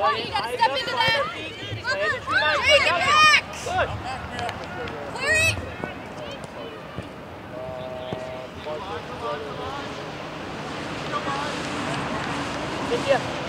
20. You gotta step into that. Take it back. Good. Clear it. Thank you.